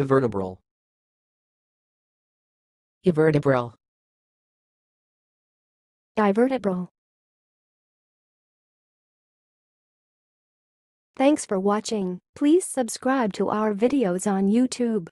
Evertebral. Evertebral. Divertebral. Thanks for watching. Please subscribe to our videos on YouTube.